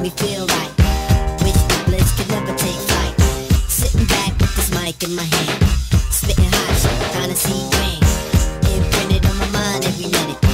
making me feel like Wish the bliss could never take flight. Sitting back with this mic in my hand. Spitting hot shit, trying to see rain Imprinted on my mind every minute.